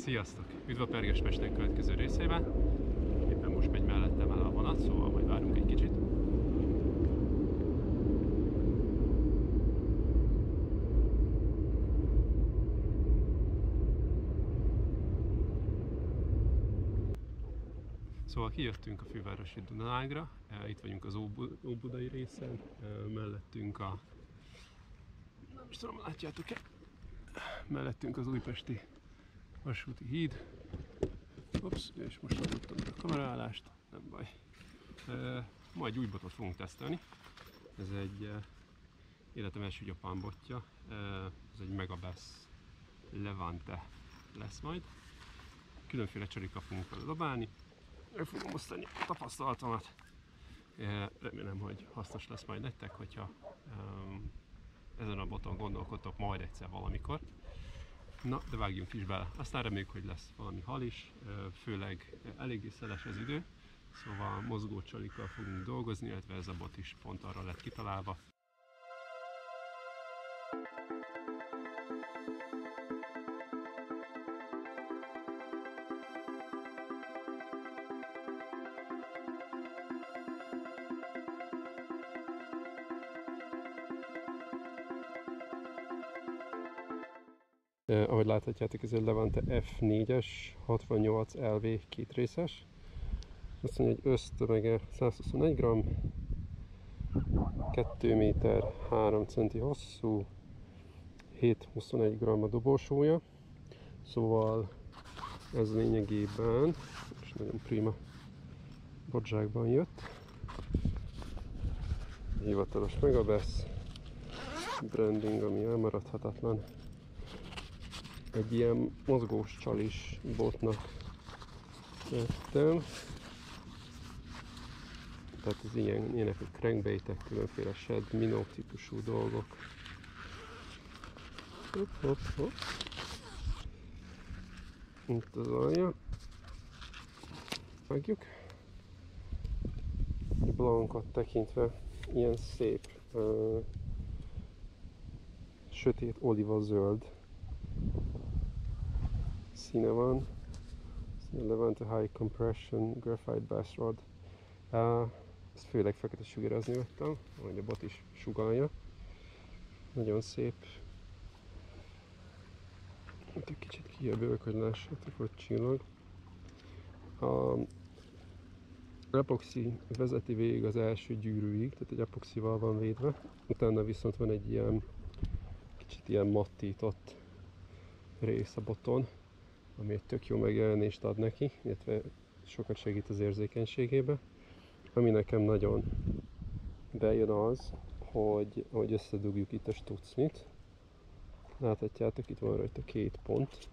Sziasztok! Üdv a Perges Mester következő részében. Éppen most megy mellettem el a vonat, szóval majd várunk egy kicsit. Szóval kijöttünk a fővárosi Dunaágra, e, itt vagyunk az Óbu- Óbudai részen, e, mellettünk a... Is tudom, látjátok-e? Mellettünk az újpesti vasúti híd. Ups, és most adottam a kameraállást, nem baj. E, ma egy új botot fogunk tesztelni. Ez egy e, életem első japán botja. E, ez egy Megabass Levante lesz majd. Különféle csorika fogunk vele dobálni. Meg fogom osztani a tapasztalatomat. E, remélem, hogy hasznos lesz majd nektek, hogyha um, ezen a boton gondolkodtok majd egyszer valamikor. Na, de vágjunk is bele. Aztán reméljük, hogy lesz valami hal is, főleg eléggé szeles az idő, szóval mozgó csalikkal fogunk dolgozni, illetve ez a bot is pont arra lett kitalálva. Eh, ahogy láthatjátok, ez egy Levante F4-es 68 LV két részes. Azt mondja, hogy össztömege 121 g, 2 méter 3 centi hosszú, 7-21 g a dobósúlya. Szóval ez lényegében, és nagyon prima bodzsákban jött. Hivatalos Megabass branding, ami elmaradhatatlan egy ilyen mozgós csalis botnak vettem. Tehát ez ilyen, ilyenek a crankbaitek, különféle shed, minnow típusú dolgok. Hopp, hopp, hopp. Itt az alja. Vágjuk. A blankot tekintve ilyen szép uh, sötét oliva zöld színe van. Levante High Compression Graphite Bass Rod. Uh, ezt főleg fekete sugárazni vettem, ahogy a bot is sugalja. Nagyon szép. Itt egy kicsit kijövök, hogy lássátok, hogy csillag. A epoxi vezeti végig az első gyűrűig, tehát egy epoxival van védve. Utána viszont van egy ilyen kicsit ilyen mattított rész a boton, ami egy tök jó megjelenést ad neki, illetve sokat segít az érzékenységébe. Ami nekem nagyon bejön az, hogy, hogy összedugjuk itt a stucnit. Láthatjátok, itt van rajta két pont,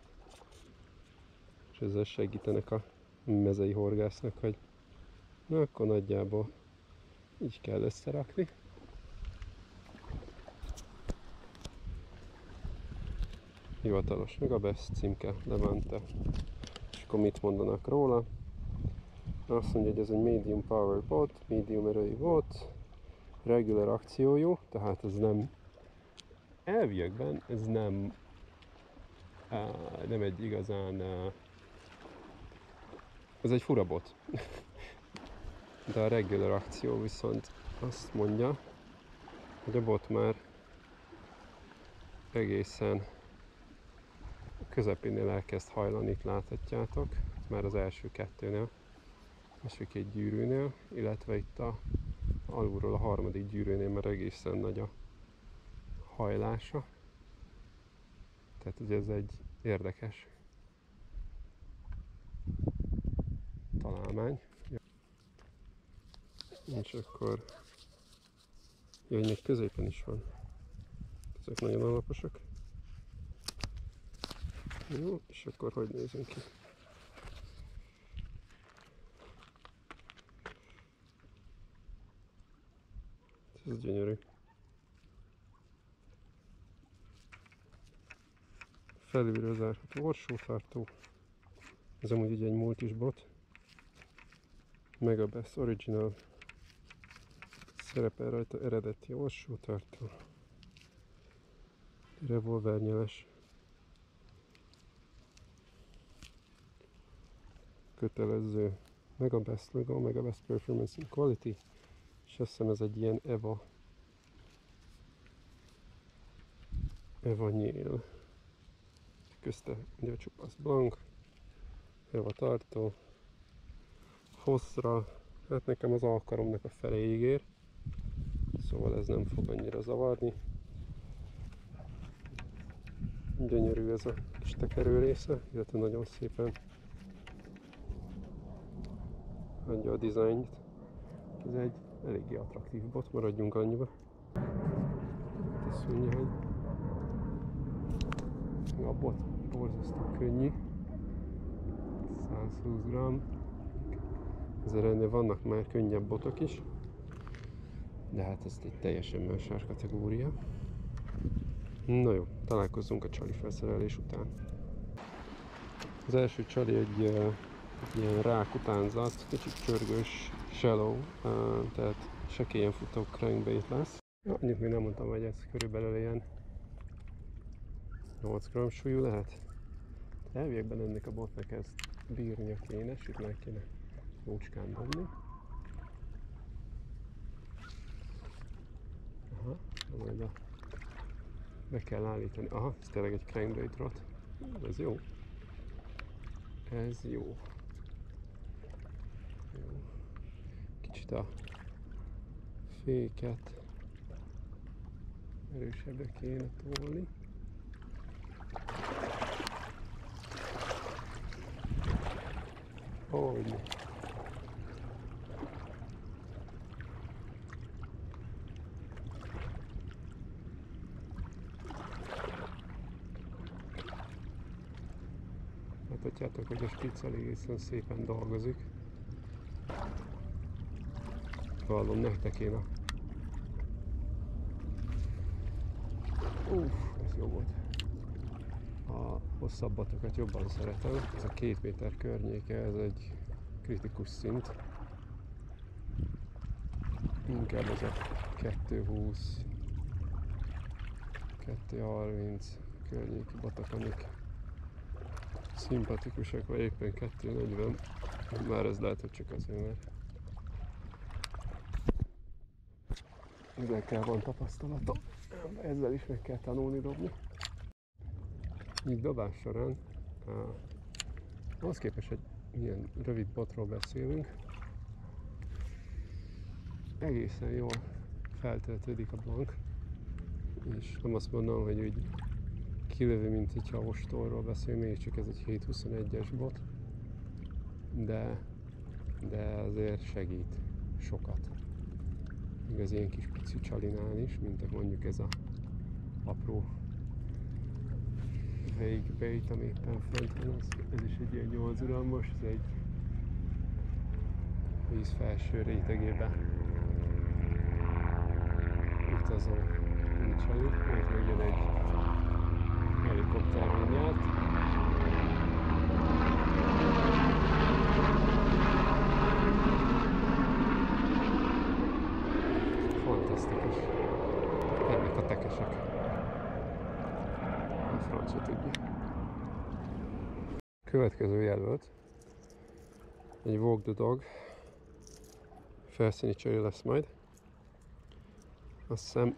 és ezzel segítenek a mezei horgásznak, hogy na akkor nagyjából így kell összerakni. Hivatalos meg a best címke Levante. És akkor mit mondanak róla? Azt mondja, hogy ez egy medium power bot, medium erői bot, regular akciójú, tehát ez nem elviekben ez nem uh, nem egy igazán uh, ez egy fura bot. De a regular akció viszont azt mondja, hogy a bot már egészen közepénél elkezd hajlani, itt láthatjátok, már az első kettőnél, első két gyűrűnél, illetve itt a alulról a harmadik gyűrűnél már egészen nagy a hajlása. Tehát ugye ez egy érdekes találmány. És akkor hogy még középen is van. Ezek nagyon alaposak. Jó, és akkor hogy nézünk ki? Ez gyönyörű. Felülről zárható orsótartó. Ez amúgy ugye egy multis bot. Megabass Original. Szerepel rajta eredeti orsótartó. Revolvernyeles kötelező. Mega Best Logo, Mega Best Performance and Quality. És azt hiszem ez egy ilyen Eva. Eva nyíl. Közte ugye a csupasz blank. Eva tartó. Hosszra. Hát nekem az alkaromnak a feléig ér. Szóval ez nem fog annyira zavarni. Gyönyörű ez a kis tekerő része, illetve nagyon szépen adja a dizájnt. Ez egy eléggé attraktív bot, maradjunk annyiba. Ez szúnyány. A bot borzasztó könnyű. 120 g. Ezzel ennél vannak már könnyebb botok is. De hát ez egy teljesen más kategória. Na jó, találkozzunk a csali felszerelés után. Az első csali egy, egy ilyen rák utánzat, kicsit csörgős, shallow, tehát sekélyen futó crankbait lesz. Annyit még nem mondtam, hogy ez körülbelül ilyen 8 gram súlyú lehet. Elvégben ennek a botnak ezt bírnia kéne, sőt meg kéne jócskán dobni. Aha, majd a be kell állítani. Aha, ez tényleg egy crankbait rot. Ez jó. Ez jó. Jó. Kicsit a féket erősebbre kéne tolni. Hogy? Láthatjátok, hogy a spicel egészen szépen dolgozik. Vallom nektek én a... Uff, ez jó volt. A hosszabbatokat jobban szeretem. Ez a két méter környéke, ez egy kritikus szint. Inkább ez a 220 230 környéki batok, amik szimpatikusak, vagy éppen 240. Már ez lehet, hogy csak azért, mert ezekkel van tapasztalatom. Ezzel is meg kell tanulni dobni. Míg dobás során, ahhoz képest, hogy milyen rövid botról beszélünk, egészen jól feltöltődik a blank, és nem azt mondom, hogy úgy kilövi, mint hogyha ostorról beszélnék, csak ez egy 721-es bot, de, de azért segít sokat. Még az ilyen kis pici csalinál is, mint mondjuk ez a apró végbait, ami éppen fent van, ez, ez is egy ilyen 8 most, ez egy víz felső rétegében utazó csali, ez megyen egy helikopter mindjárt. Fantasztikus. Ennek a tekesek. A francia tudja. Következő jelölt. Egy Walk the Dog. Felszíni cseré lesz majd. Azt hiszem...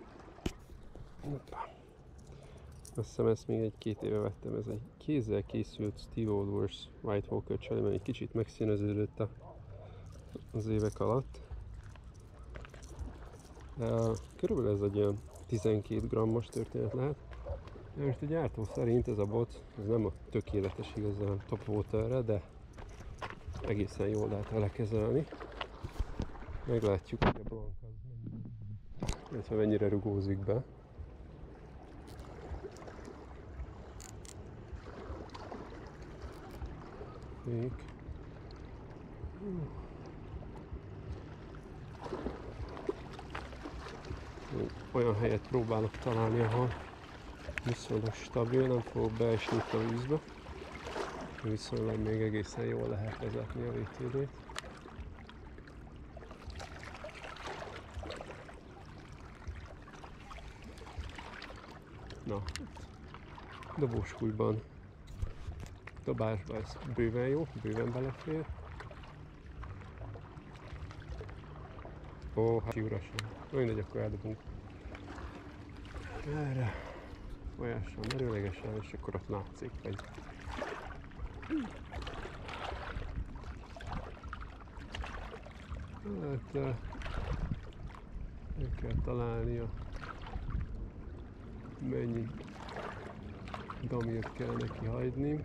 Azt hiszem ezt még egy-két éve vettem, ez egy kézzel készült Steve Aldworth White Walker csali, mert egy kicsit megszíneződött a, az évek alatt. Körülbelül ez egy olyan 12 grammos történet lehet. Most a gyártó szerint ez a bot, ez nem a tökéletes igazán top waterre, de egészen jól lehet vele kezelni. Meglátjuk, hogy a blank az illetve mennyire rugózik be. fék. Olyan helyet próbálok találni, ahol viszonylag stabil, nem fogok beesni a vízbe. Viszonylag még egészen jól lehet vezetni a VTD-t. Na, dobóskújban dobásba ez bőven jó, bőven belefér. Ó, hát kiurasan. Mindegy, akkor eldobunk. Erre folyással, merőlegesen, és akkor ott látszik, hogy Hát meg kell találnia mennyi damirt kell neki hagyni.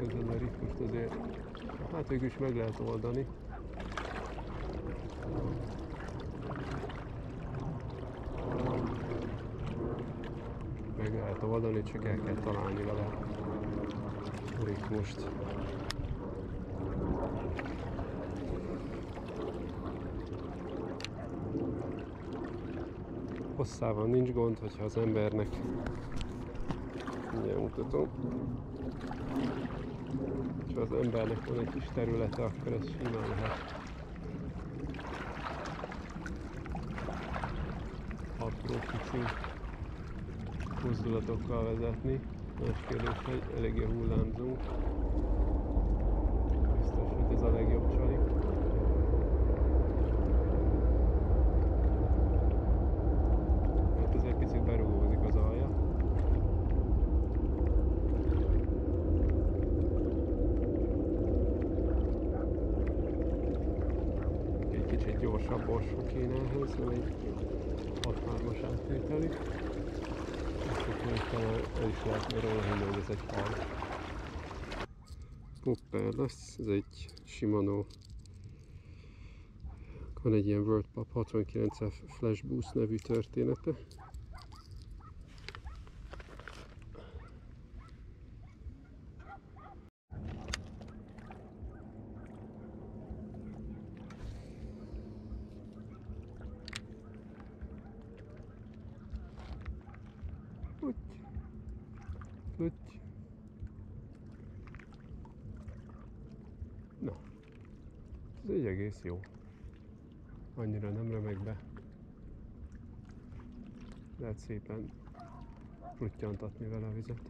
Ezzel a ritmust azért, hát végül is meg lehet oldani. Meg lehet oldani, csak el kell találni vele a ritmust. Hosszával nincs gond, hogyha az embernek mindjárt mutatom. Ha az embernek van egy kis területe, akkor ez simán lehet apró pici mozdulatokkal vezetni. Más kérdés, hogy eléggé hullámzunk. Biztos, hogy ez a legjobb csali. Hát ez egy picit berúgózik az alja. Egy kicsit kéne ehhez, nem egy 6-3-as átvételi. És akkor talán el is lehetne róla hogy ez egy hal. Popper lesz, ez egy Shimano. Van egy ilyen World Pub 69F Flash Boost nevű története. Úgy. Úgy. Na, ez egy egész jó. Annyira nem remek be. Lehet szépen pluttyantatni vele a vizet.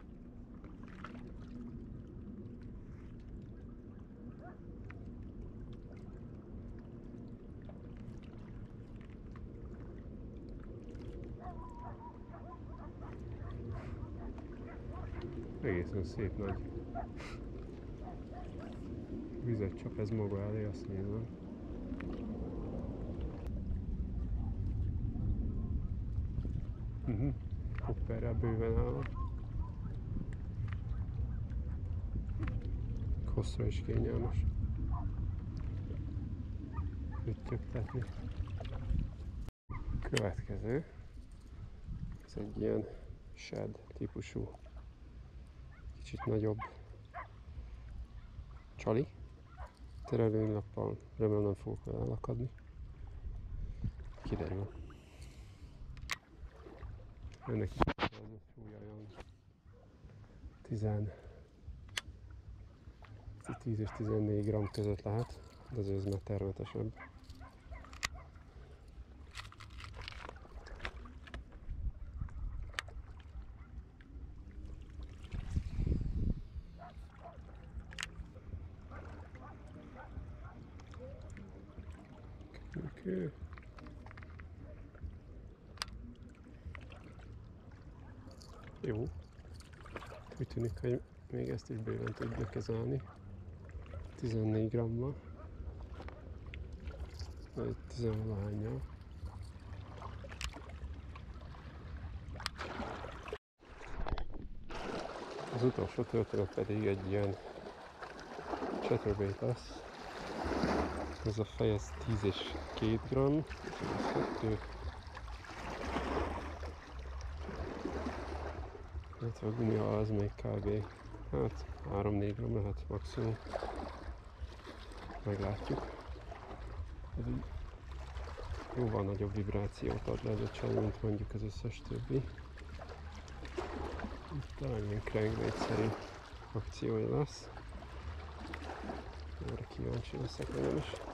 Egészen szép nagy vizet csap ez maga elé, azt nézem. Uh-huh. Hopperrel bőven áll. Hosszra is kényelmes. Ütyögtetni. Következő. Ez egy ilyen shed típusú kicsit nagyobb csali. Terelőnappal remélem nem fogok vele elakadni. Kiderül. A súlya olyan 10, 10 és 14 gram között lehet, de azért ez már termetesebb. Okay. Jó. Úgy tűnik, hogy még ezt is bőven tudja kezelni. 14 grammal. Vagy 10 valahányjal. Az utolsó történet pedig egy ilyen chatterbait lesz. Ez a fej, ez 10 és 2 gram, ez 2. Illetve a gumihal az még kb. Hát 3-4 gram lehet maximum. Meglátjuk. Ez így jóval nagyobb vibrációt ad le ez a csaj, mint mondjuk az összes többi. Itt talán ilyen crankbait-szerű akciója lesz. Erre kíváncsi leszek nagyon is.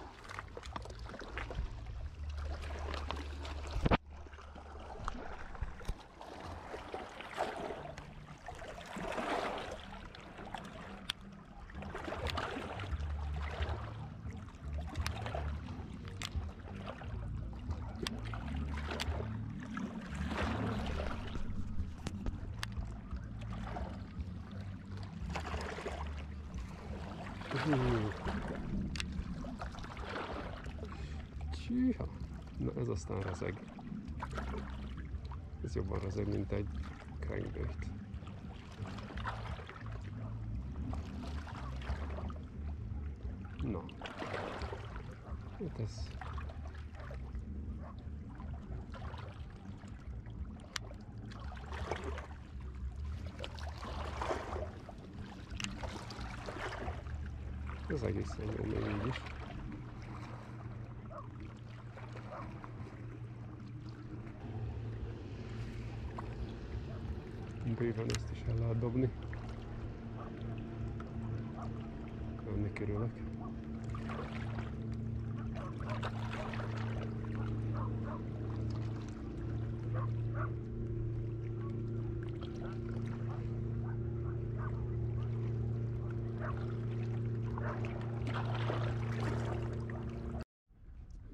Csíha! Na ez aztán rezeg. Ez jobban rezeg, mint egy crankbait. Na. Hát ez Ez egészen jó még így is. Bőven ezt is el lehet dobni. Ennek örülök.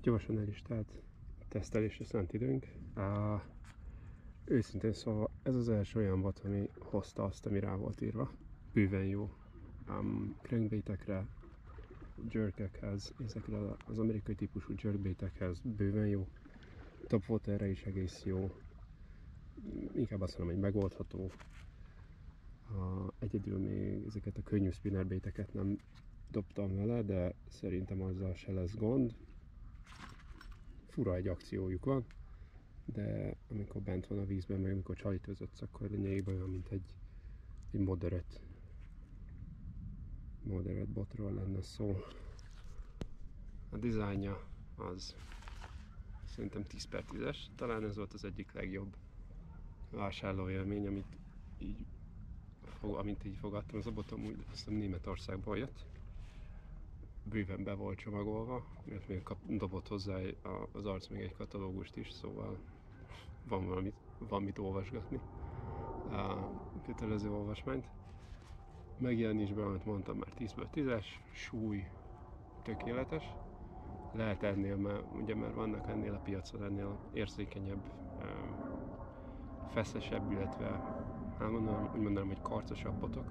Gyorsan el is telt tesztelésre szánt időnk. Uh, őszintén szóval ez az első olyan bot, ami hozta azt, ami rá volt írva. Bőven jó. Um, crankbaitekre, jerkekhez, ezekre az amerikai típusú jerkbaitekhez bőven jó. Top waterre is egész jó. Inkább azt mondom, hogy megoldható. Uh, egyedül még ezeket a könnyű spinnerbaiteket nem dobtam vele, de szerintem azzal se lesz gond. Fura egy akciójuk van de amikor bent van a vízben, meg amikor csajtőzött, akkor lényegében olyan, mint egy, egy moderate, moderate botról lenne szó. A dizájnja az szerintem 10 per 10-es, talán ez volt az egyik legjobb vásárlóélmény, amit így, amint így fogadtam, az a botom úgy azt hiszem Németországból jött. Bőven be volt csomagolva, mert még kap, dobott hozzá az arc még egy katalógust is, szóval van valamit, van mit olvasgatni. A kötelező olvasmányt. Megjelenésben, amit mondtam, már 10-ből 10-es, súly tökéletes. Lehet ennél, mert ugye mert vannak ennél a piacon ennél érzékenyebb, feszesebb, illetve hát mondanám, úgy mondanám, hogy karcosabb botok.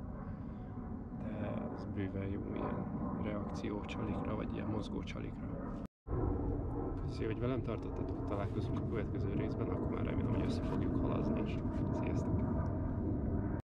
De ez bőven jó ilyen reakció csalikra, vagy ilyen mozgó csalikra. Köszi, hogy velem tartottatok, találkozunk a következő részben, akkor már remélem, hogy össze fogjuk halazni, és sziasztok!